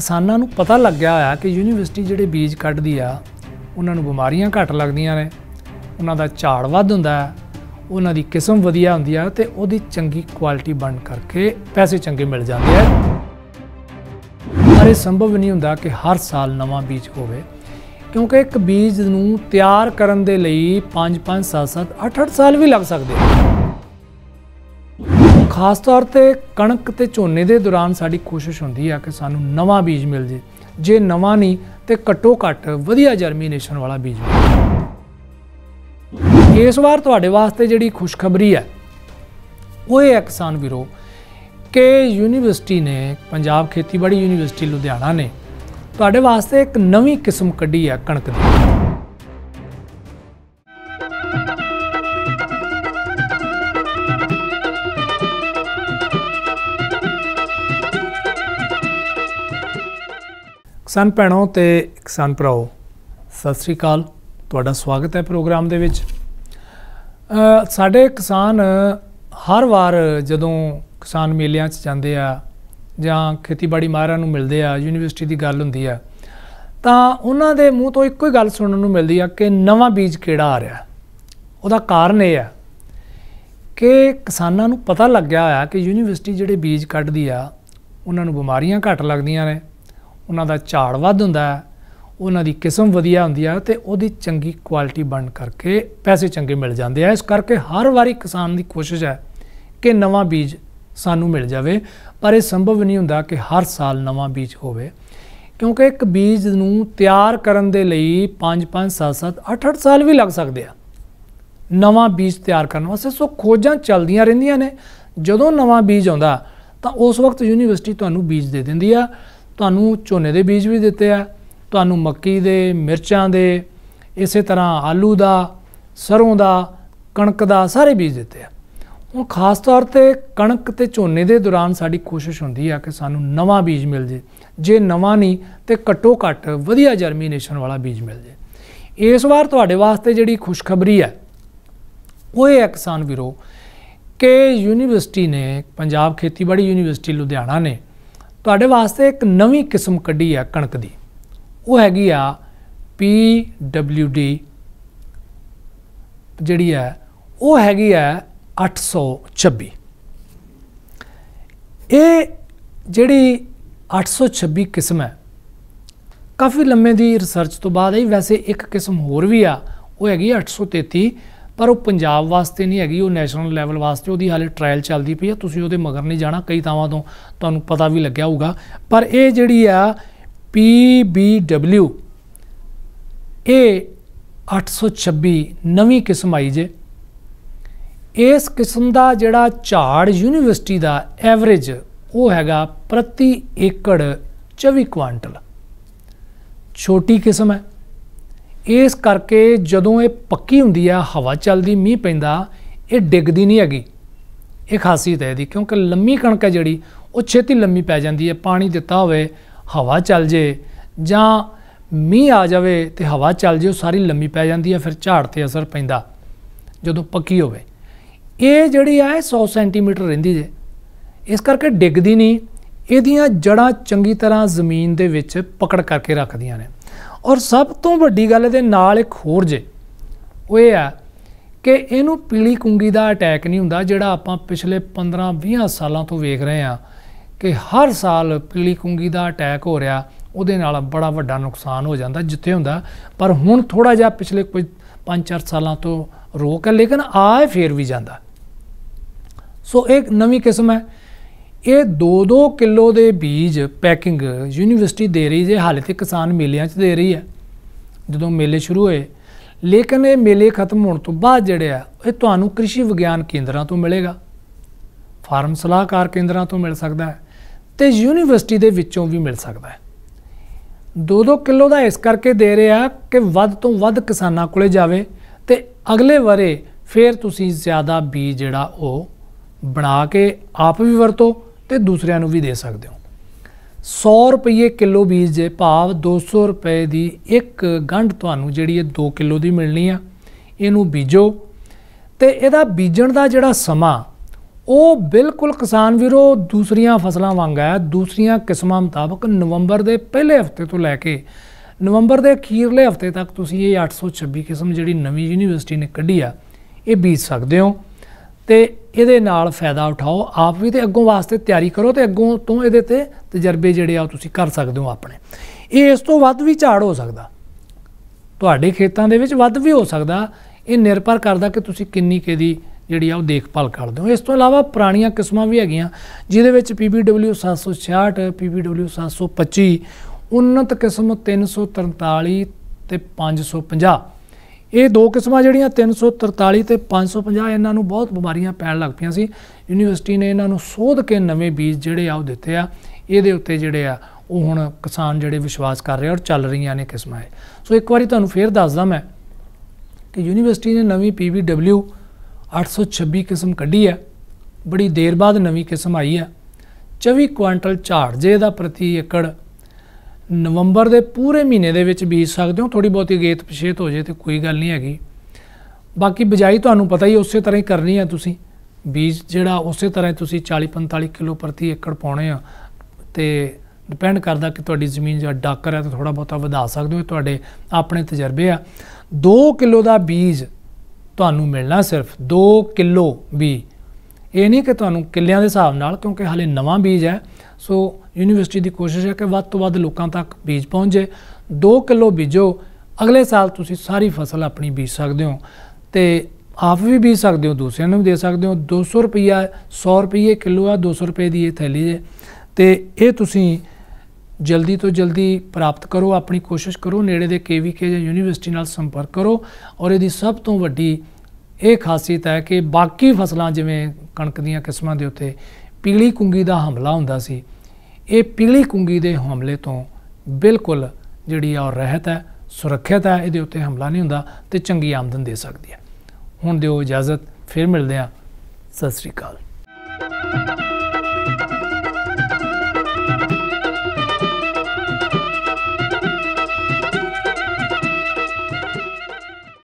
ਕਿਸਾਨਾਂ ਨੂੰ ਪਤਾ ਲੱਗਿਆ ਹੋਇਆ ਕਿ ਯੂਨੀਵਰਸਿਟੀ ਜਿਹੜੇ ਬੀਜ ਕੱਢਦੀ ਆ, ਉਹਨਾਂ ਨੂੰ ਬਿਮਾਰੀਆਂ ਘੱਟ ਲੱਗਦੀਆਂ ਨੇ, ਉਹਨਾਂ ਦਾ ਝਾੜ ਵੱਧ ਹੁੰਦਾ ਹੈ, ਉਹਨਾਂ ਦੀ ਕਿਸਮ ਵਧੀਆ ਹੁੰਦੀ ਆ ਤੇ ਉਹਦੀ ਚੰਗੀ ਕੁਆਲਿਟੀ ਬਣ ਕਰਕੇ ਪੈਸੇ ਚੰਗੇ ਮਿਲ ਜਾਂਦੇ ਆ। ਪਰ ਇਹ ਸੰਭਵ ਨਹੀਂ ਹੁੰਦਾ ਕਿ ਹਰ ਸਾਲ ਨਵਾਂ ਬੀਜ ਹੋਵੇ, ਕਿਉਂਕਿ ਇੱਕ ਬੀਜ ਨੂੰ ਤਿਆਰ ਕਰਨ ਦੇ ਲਈ 5 5 7 7 8 8 ਸਾਲ ਵੀ ਲੱਗ ਸਕਦੇ ਆ। ਖਾਸ ਤੌਰ ਤੇ ਕਣਕ ਤੇ ਝੋਨੇ ਦੇ ਦੌਰਾਨ ਸਾਡੀ ਕੋਸ਼ਿਸ਼ ਹੁੰਦੀ ਆ ਕਿ ਸਾਨੂੰ ਨਵਾਂ ਬੀਜ ਮਿਲ ਜੇ। ਜੇ ਨਵਾਂ ਨਹੀਂ, ਤੇ ਘੱਟੋ ਘੱਟ ਵਧੀਆ ਜਰਮੀਨੇਸ਼ਨ ਵਾਲਾ ਬੀਜ ਮਿਲੇ ਇਸ ਵਾਰ ਤੁਹਾਡੇ ਵਾਸਤੇ ਜਿਹੜੀ ਖੁਸ਼ਖਬਰੀ ਹੈ ਉਹ ਇਹ ਹੈ ਕਿਸਾਨ ਵੀਰੋ ਕਿ ਯੂਨੀਵਰਸਿਟੀ ਨੇ, ਪੰਜਾਬ ਖੇਤੀਬਾੜੀ ਯੂਨੀਵਰਸਿਟੀ ਲੁਧਿਆਣਾ ਨੇ, ਤੁਹਾਡੇ ਵਾਸਤੇ ਇੱਕ ਨਵੀਂ ਕਿਸਮ ਕੱਢੀ ਹੈ ਕਣਕ ਦੀ। ਕਿਸਾਨ ਭੈਣੋ ਤੇ ਕਿਸਾਨ ਭਰਾਓ, ਸਤਿ ਸ੍ਰੀ ਅਕਾਲ। ਤੁਹਾਡਾ ਸਵਾਗਤ ਹੈ ਪ੍ਰੋਗਰਾਮ ਦੇ ਵਿੱਚ। ਸਾਡੇ ਕਿਸਾਨ ਹਰ ਵਾਰ ਜਦੋਂ ਕਿਸਾਨ ਮੇਲਿਆਂ 'ਚ ਜਾਂਦੇ ਆ ਜਾਂ ਖੇਤੀਬਾੜੀ ਮਾਹਰਾਂ ਨੂੰ ਮਿਲਦੇ ਆ, ਯੂਨੀਵਰਸਿਟੀ ਦੀ ਗੱਲ ਹੁੰਦੀ ਆ, ਤਾਂ ਉਹਨਾਂ ਦੇ ਮੂੰਹ ਤੋਂ ਇੱਕੋ ਹੀ ਗੱਲ ਸੁਣਨ ਨੂੰ ਮਿਲਦੀ ਆ ਕਿ ਨਵਾਂ ਬੀਜ ਕਿਹੜਾ ਆ ਰਿਹਾ। ਉਹਦਾ ਕਾਰਨ ਇਹ ਆ ਕਿ ਕਿਸਾਨਾਂ ਨੂੰ ਪਤਾ ਲੱਗਿਆ ਹੋਇਆ ਕਿ ਯੂਨੀਵਰਸਿਟੀ ਜਿਹੜੇ ਬੀਜ ਕੱਢਦੀ ਆ, ਉਹਨਾਂ ਨੂੰ ਬਿਮਾਰੀਆਂ ਘੱਟ ਲੱਗਦੀਆਂ ਨੇ। ਉਹਨਾਂ ਦਾ ਝਾੜ ਵੱਧ ਹੁੰਦਾ ਹੈ, ਉਹਨਾਂ ਦੀ ਕਿਸਮ ਵਧੀਆ ਹੁੰਦੀ ਆ ਤੇ ਉਹਦੀ ਚੰਗੀ ਕੁਆਲਿਟੀ ਬਣ ਕਰਕੇ ਪੈਸੇ ਚੰਗੇ ਮਿਲ ਜਾਂਦੇ ਆ। ਇਸ ਕਰਕੇ ਹਰ ਵਾਰੀ ਕਿਸਾਨ ਦੀ ਕੋਸ਼ਿਸ਼ ਹੈ ਕਿ ਨਵਾਂ ਬੀਜ ਸਾਨੂੰ ਮਿਲ ਜਾਵੇ, ਪਰ ਇਹ ਸੰਭਵ ਨਹੀਂ ਹੁੰਦਾ ਕਿ ਹਰ ਸਾਲ ਨਵਾਂ ਬੀਜ ਹੋਵੇ। ਕਿਉਂਕਿ ਇੱਕ ਬੀਜ ਨੂੰ ਤਿਆਰ ਕਰਨ ਦੇ ਲਈ 5 5 7 7 8 8 ਸਾਲ ਵੀ ਲੱਗ ਸਕਦੇ ਆ। ਨਵਾਂ ਬੀਜ ਤਿਆਰ ਕਰਨ ਵਾਸਤੇ ਸੋ ਖੋਜਾਂ ਚੱਲਦੀਆਂ ਰਹਿੰਦੀਆਂ ਨੇ। ਜਦੋਂ ਨਵਾਂ ਬੀਜ ਆਉਂਦਾ ਤਾਂ ਉਸ ਵਕਤ ਯੂਨੀਵਰਸਿਟੀ ਤੁਹਾਨੂੰ ਬੀਜ ਦੇ ਦਿੰਦੀ ਆ। ਤੁਹਾਨੂੰ ਝੋਨੇ ਦੇ ਬੀਜ ਵੀ ਦਿੱਤੇ ਆ, ਤੁਹਾਨੂੰ ਮੱਕੀ ਦੇ, ਮਿਰਚਾਂ ਦੇ, ਇਸੇ ਤਰ੍ਹਾਂ ਆਲੂ ਦਾ ਸਰੋਂ ਦਾ, ਕਣਕ ਦਾ ਸਾਰੇ ਬੀਜ ਦਿੱਤੇ ਆ। ਹੁਣ ਖਾਸ ਤੌਰ ਤੇ ਕਣਕ ਤੇ ਝੋਨੇ ਦੇ ਦੌਰਾਨ ਸਾਡੀ ਕੋਸ਼ਿਸ਼ ਹੁੰਦੀ ਆ ਕਿ ਸਾਨੂੰ ਨਵਾਂ ਬੀਜ ਮਿਲ ਜੇ। ਜੇ ਨਵਾਂ ਨਹੀਂ, ਤੇ ਘੱਟੋ ਘੱਟ ਵਧੀਆ ਜਰਮੀਨੇਸ਼ਨ ਵਾਲਾ ਬੀਜ ਮਿਲ ਜੇ। ਇਸ ਵਾਰ ਤੁਹਾਡੇ ਵਾਸਤੇ ਜਿਹੜੀ ਖੁਸ਼ਖਬਰੀ ਹੈ ਉਹ ਇਹ ਹੈ ਕਿਸਾਨ ਵੀਰੋ, ਕਿ ਯੂਨੀਵਰਸਿਟੀ ਨੇ, ਪੰਜਾਬ ਖੇਤੀਬਾੜੀ ਯੂਨੀਵਰਸਿਟੀ ਲੁਧਿਆਣਾ ਨੇ ਤੁਹਾਡੇ ਵਾਸਤੇ ਇੱਕ ਨਵੀਂ ਕਿਸਮ ਕੱਢੀ ਆ ਕਣਕ ਦੀ। ਉਹ ਹੈਗੀ ਆ PWD ਜਿਹੜੀ ਹੈ ਉਹ ਹੈਗੀ ਹੈ 826 ਇਹ ਜਿਹੜੀ 826 ਕਿਸਮ ਹੈ, ਕਾਫੀ ਲੰਮੇ ਦੀ ਰਿਸਰਚ ਤੋਂ ਬਾਅਦ ਇਹ ਵੈਸੇ ਇੱਕ ਕਿਸਮ ਹੋਰ ਵੀ ਆ, ਉਹ ਹੈਗੀ 833 ਪਰ ਉਹ ਪੰਜਾਬ ਵਾਸਤੇ ਨਹੀਂ ਹੈਗੀ, ਉਹ ਨੈਸ਼ਨਲ ਲੈਵਲ ਵਾਸਤੇ, ਉਹਦੀ ਹਾਲੇ ਟ੍ਰਾਇਲ ਚੱਲਦੀ ਪਈ ਆ, ਤੁਸੀਂ ਉਹਦੇ ਮਗਰ ਨਹੀਂ ਜਾਣਾ, ਕਈ ਥਾਵਾਂ ਤੋਂ ਤੁਹਾਨੂੰ ਪਤਾ ਵੀ ਲੱਗਿਆ ਹੋਊਗਾ। ਪਰ ਇਹ ਜਿਹੜੀ ਆ PBW ਇਹ 826 ਨਵੀਂ ਕਿਸਮ ਆਈ ਜੇ। ਇਸ ਕਿਸਮ ਦਾ ਜਿਹੜਾ ਝਾੜ ਯੂਨੀਵਰਸਿਟੀ ਦਾ ਐਵਰੇਜ ਉਹ ਹੈਗਾ ਪ੍ਰਤੀ ਏਕੜ 24 ਕੁਆਂਟਲ। ਛੋਟੀ ਕਿਸਮ ਹੈ। ਇਸ ਕਰਕੇ ਜਦੋਂ ਇਹ ਪੱਕੀ ਹੁੰਦੀ ਆ, ਹਵਾ ਚੱਲਦੀ, ਮੀਂਹ ਪੈਂਦਾ, ਇਹ ਡਿੱਗਦੀ ਨਹੀਂ ਹੈਗੀ। ਇਹ ਖਾਸੀਅਤ ਹੈ ਇਹਦੀ, ਕਿਉਂਕਿ ਲੰਮੀ ਕਣਕ ਹੈ ਜਿਹੜੀ, ਉਹ ਛੇਤੀ ਲੰਮੀ ਪੈ ਜਾਂਦੀ ਹੈ, ਪਾਣੀ ਦਿੱਤਾ ਹੋਵੇ, ਹਵਾ ਚੱਲ ਜੇ, ਜਾਂ ਮੀਂਹ ਆ ਜਾਵੇ ਤੇ ਹਵਾ ਚੱਲ ਜੇ, ਉਹ ਸਾਰੀ ਲੰਮੀ ਪੈ ਜਾਂਦੀ ਹੈ, ਫਿਰ ਝਾੜ ਤੇ ਅਸਰ ਪੈਂਦਾ, ਜਦੋਂ ਪੱਕੀ ਹੋਵੇ। ਇਹ ਜਿਹੜੀ ਆ, ਇਹ 100 ਸੈਂਟੀਮੀਟਰ ਰਹਿੰਦੀ ਜੇ। ਇਸ ਕਰਕੇ ਡਿੱਗਦੀ ਨਹੀਂ, ਇਹਦੀਆਂ ਜੜਾਂ ਚੰਗੀ ਤਰ੍ਹਾਂ ਜ਼ਮੀਨ ਦੇ ਵਿੱਚ ਪਕੜ ਕਰਕੇ ਰੱਖਦੀਆਂ ਨੇ। ਔਰ ਸਭ ਤੋਂ ਵੱਡੀ ਗੱਲ ਇਹਦੇ ਨਾਲ ਇੱਕ ਹੋਰ ਜੇ। ਉਹ ਇਹ ਆ ਕਿ ਇਹਨੂੰ ਪੀਲੀ ਕੁੰਗੀ ਦਾ ਅਟੈਕ ਨਹੀਂ ਹੁੰਦਾ ਜਿਹੜਾ ਆਪਾਂ ਪਿਛਲੇ 15-20 ਸਾਲਾਂ ਤੋਂ ਵੇਖ ਰਹੇ ਆ ਕਿ ਹਰ ਸਾਲ ਪੀਲੀ ਕੁੰਗੀ ਦਾ ਅਟੈਕ ਹੋ ਰਿਹਾ, ਉਹਦੇ ਨਾਲ ਬੜਾ ਵੱਡਾ ਨੁਕਸਾਨ ਹੋ ਜਾਂਦਾ, ਜਿੱਥੇ ਹੁੰਦਾ। ਪਰ ਹੁਣ ਥੋੜਾ ਜਿਹਾ ਪਿਛਲੇ ਕੁਝ 5-4 ਸਾਲਾਂ ਤੋਂ ਰੋਕ ਹੈ, ਲੇਕਿਨ ਆਏ ਫੇਰ ਵੀ ਜਾਂਦਾ। ਸੋ ਇੱਕ ਨਵੀਂ ਕਿਸਮ ਹੈ। ਇਹ 2-2 ਕਿਲੋ ਦੇ ਬੀਜ ਪੈਕਿੰਗ ਯੂਨੀਵਰਸਿਟੀ ਦੇ ਰਹੀ ਜੇ, ਹਾਲੇ ਤੇ ਕਿਸਾਨ ਮੇਲਿਆਂ 'ਚ ਦੇ ਰਹੀ ਹੈ। ਜਦੋਂ ਮੇਲੇ ਸ਼ੁਰੂ ਹੋਏ, ਲੇਕਿਨ ਇਹ ਮੇਲੇ ਖਤਮ ਹੋਣ ਤੋਂ ਬਾਅਦ ਜਿਹੜੇ ਆ, ਇਹ ਤੁਹਾਨੂੰ ਕ੍ਰਿਸ਼ੀ ਵਿਗਿਆਨ ਕੇਂਦਰਾਂ ਤੋਂ ਮਿਲੇਗਾ। ਫਾਰਮ ਸਲਾਹਕਾਰ ਕੇਂਦਰਾਂ ਤੋਂ ਮਿਲ ਸਕਦਾ ਹੈ ਤੇ ਯੂਨੀਵਰਸਿਟੀ ਦੇ ਵਿੱਚੋਂ ਵੀ ਮਿਲ ਸਕਦਾ ਹੈ। 2-2 ਕਿਲੋ ਦਾ ਇਸ ਕਰਕੇ ਦੇ ਰਿਹਾ ਕਿ ਵੱਧ ਤੋਂ ਵੱਧ ਕਿਸਾਨਾਂ ਕੋਲੇ ਜਾਵੇ ਤੇ ਅਗਲੇ ਵਰੇ ਫਿਰ ਤੁਸੀਂ ਜ਼ਿਆਦਾ ਬੀਜ ਜਿਹੜਾ ਉਹ ਬਣਾ ਕੇ ਆਪ ਵੀ ਵਰਤੋ ਤੇ ਦੂਸਰਿਆਂ ਨੂੰ ਵੀ ਦੇ ਸਕਦੇ ਹੋ। 100 ਰੁਪਏ ਕਿਲੋ ਬੀਜ ਦੇ ਭਾਵ 200 ਰੁਪਏ ਦੀ ਇੱਕ ਗੰਢ ਤੁਹਾਨੂੰ ਜਿਹੜੀ ਇਹ 2 ਕਿਲੋ ਦੀ ਮਿਲਣੀ ਆ, ਇਹਨੂੰ ਬੀਜੋ। ਤੇ ਇਹਦਾ ਬੀਜਣ ਦਾ ਜਿਹੜਾ ਸਮਾਂ, ਉਹ ਬਿਲਕੁਲ ਕਿਸਾਨ ਵੀਰੋ ਦੂਸਰੀਆਂ ਫਸਲਾਂ ਵਾਂਗ ਹੈ। ਦੂਸਰੀਆਂ ਕਿਸਮਾਂ ਮੁਤਾਬਕ ਨਵੰਬਰ ਦੇ ਪਹਿਲੇ ਹਫ਼ਤੇ ਤੋਂ ਲੈ ਕੇ ਨਵੰਬਰ ਦੇ ਅਖੀਰਲੇ ਹਫ਼ਤੇ ਤੱਕ ਤੁਸੀਂ ਇਹ 826 ਕਿਸਮ ਜਿਹੜੀ ਨਵੀਂ ਯੂਨੀਵਰਸਿਟੀ ਨੇ ਕੱਢੀ ਆ, ਇਹ ਬੀਜ ਸਕਦੇ ਹੋ। ਤੇ ਇਹਦੇ ਨਾਲ ਫਾਇਦਾ ਉਠਾਓ। ਆਪ ਵੀ ਤੇ ਅੱਗੋਂ ਵਾਸਤੇ ਤਿਆਰੀ ਕਰੋ ਤੇ ਅੱਗੋਂ ਤੋਂ ਇਹਦੇ ਤੇ ਤਜਰਬੇ ਜਿਹੜੇ ਆ ਉਹ ਤੁਸੀਂ ਕਰ ਸਕਦੇ ਹੋ ਆਪਣੇ। ਇਹ ਇਸ ਤੋਂ ਵੱਧ ਵੀ ਝਾੜ ਹੋ ਸਕਦਾ। ਤੁਹਾਡੇ ਖੇਤਾਂ ਦੇ ਵਿੱਚ ਵੱਧ ਵੀ ਹੋ ਸਕਦਾ। ਇਹ ਨਿਰਭਰ ਕਰਦਾ ਕਿ ਤੁਸੀਂ ਕਿੰਨੀ ਕਿਹਦੀ ਜਿਹੜੀ ਆ ਉਹ ਦੇਖਭਾਲ ਕਰਦੇ ਹੋ। ਇਸ ਤੋਂ ਇਲਾਵਾ ਪੁਰਾਣੀਆਂ ਕਿਸਮਾਂ ਵੀ ਹੈਗੀਆਂ, ਜਿਹਦੇ ਵਿੱਚ PBW 766 PBW 725 ਉન્નਤ ਕਿਸਮ 343 ਤੇ 550 ਇਹ ਦੋ ਕਿਸਮਾਂ ਜਿਹੜੀਆਂ 343 ਤੇ 550 ਇਹਨਾਂ ਨੂੰ ਬਹੁਤ ਬਿਮਾਰੀਆਂ ਪੈਣ ਲੱਗ ਪਈਆਂ ਸੀ। ਯੂਨੀਵਰਸਿਟੀ ਨੇ ਇਹਨਾਂ ਨੂੰ ਸੋਧ ਕੇ ਨਵੇਂ ਬੀਜ ਜਿਹੜੇ ਆ, ਉਹ ਦਿੱਤੇ ਆ। ਇਹਦੇ ਉੱਤੇ ਜਿਹੜੇ ਆ, ਉਹ ਹੁਣ ਕਿਸਾਨ ਜਿਹੜੇ ਵਿਸ਼ਵਾਸ ਕਰ ਰਹੇ ਔਰ ਚੱਲ ਰਹੀਆਂ ਨੇ ਕਿਸਮਾਂ ਇਹ। ਸੋ ਇੱਕ ਵਾਰੀ ਤੁਹਾਨੂੰ ਫੇਰ ਦੱਸਦਾ ਮੈਂ ਕਿ ਯੂਨੀਵਰਸਿਟੀ ਨੇ ਨਵੀਂ PBW 826 ਕਿਸਮ ਕੱਢੀ ਹੈ। ਬੜੀ ਦੇਰ ਬਾਅਦ ਨਵੀਂ ਕਿਸਮ ਆਈ ਹੈ। 24 ਕੁਆਂਟਲ ਝਾੜ, ਜੇ ਦਾ ਪ੍ਰਤੀ ਏਕੜ ਨਵੰਬਰ ਦੇ ਪੂਰੇ ਮਹੀਨੇ ਦੇ ਵਿੱਚ ਬੀਜ ਸਕਦੇ ਹੋ ਥੋੜੀ ਬਹੁਤੀ ਗੇਤ ਪਛੇਤ ਹੋ ਜੇ ਤੇ ਕੋਈ ਗੱਲ ਨਹੀਂ ਹੈਗੀ। ਬਾਕੀ ਬਿਜਾਈ ਤੁਹਾਨੂੰ ਪਤਾ ਹੀ ਉਸੇ ਤਰ੍ਹਾਂ ਹੀ ਕਰਨੀ ਹੈ ਤੁਸੀਂ। ਬੀਜ ਜਿਹੜਾ ਉਸੇ ਤਰ੍ਹਾਂ ਤੁਸੀਂ 40 45 ਕਿਲੋ ਪ੍ਰਤੀ ਏਕੜ ਪਾਉਣੇ ਆ ਤੇ ਡਿਪੈਂਡ ਕਰਦਾ ਕਿ ਤੁਹਾਡੀ ਜ਼ਮੀਨ ਜਾਂ ਡਾਕਰ ਹੈ ਤਾਂ ਥੋੜਾ ਬਹੁਤਾ ਵਧਾ ਸਕਦੇ ਹੋ, ਤੁਹਾਡੇ ਆਪਣੇ ਤਜਰਬੇ ਆ। 2 ਕਿਲੋ ਦਾ ਬੀਜ ਤੁਹਾਨੂੰ ਮਿਲਣਾ ਸਿਰਫ 2 ਕਿਲੋ ਵੀ। ਇਹ ਨਹੀਂ ਕਿ ਤੁਹਾਨੂੰ ਕਿੱਲਿਆਂ ਦੇ ਹਿਸਾਬ ਨਾਲ, ਕਿਉਂਕਿ ਹਾਲੇ ਨਵਾਂ ਬੀਜ ਹੈ, ਸੋ ਯੂਨੀਵਰਸਿਟੀ ਦੀ ਕੋਸ਼ਿਸ਼ ਹੈ ਕਿ ਵੱਧ ਤੋਂ ਵੱਧ ਲੋਕਾਂ ਤੱਕ ਬੀਜ ਪਹੁੰਚੇ। 2 ਕਿਲੋ ਬੀਜੋ, ਅਗਲੇ ਸਾਲ ਤੁਸੀਂ ਸਾਰੀ ਫਸਲ ਆਪਣੀ ਬੀਜ ਸਕਦੇ ਹੋ ਤੇ ਆਪ ਵੀ ਬੀਜ ਸਕਦੇ ਹੋ, ਦੂਸਰਿਆਂ ਨੂੰ ਵੀ ਦੇ ਸਕਦੇ ਹੋ। 200 ਰੁਪਈਆ 100 ਰੁਪਏ ਕਿਲੋ ਆ 200 ਰੁਪਏ ਦੀ ਇਹ ਥੈਲੀ ਹੈ। ਤੇ ਇਹ ਤੁਸੀਂ ਜਲਦੀ ਤੋਂ ਜਲਦੀ ਪ੍ਰਾਪਤ ਕਰੋ, ਆਪਣੀ ਕੋਸ਼ਿਸ਼ ਕਰੋ, ਨੇੜੇ ਦੇ ਕੇਵੀਕੇ ਜਾਂ ਯੂਨੀਵਰਸਿਟੀ ਨਾਲ ਸੰਪਰਕ ਕਰੋ। ਔਰ ਇਹਦੀ ਸਭ ਤੋਂ ਵੱਡੀ ਇਹ ਖਾਸੀਅਤ ਹੈ ਕਿ ਬਾਕੀ ਫਸਲਾਂ ਜਿਵੇਂ ਕਣਕ ਦੀਆਂ ਕਿਸਮਾਂ ਦੇ ਉੱਤੇ ਪੀਲੀ ਕੁੰਗੀ ਦਾ ਹਮਲਾ ਹੁੰਦਾ ਸੀ। ਇਹ ਪੀਲੀ ਕੁੰਗੀ ਦੇ ਹਮਲੇ ਤੋਂ ਬਿਲਕੁਲ ਜਿਹੜੀ ਆ ਰਹਿਤ ਹੈ, ਸੁਰੱਖਿਅਤ ਹੈ, ਇਹਦੇ ਉੱਤੇ ਹਮਲਾ ਨਹੀਂ ਹੁੰਦਾ ਤੇ ਚੰਗੀ ਆਮਦਨ ਦੇ ਸਕਦੀ ਹੈ। ਹੁਣ ਦਿਓ ਇਜਾਜ਼ਤ, ਫਿਰ ਮਿਲਦੇ ਆ ਸਤਿ ਸ੍ਰੀ ਅਕਾਲ।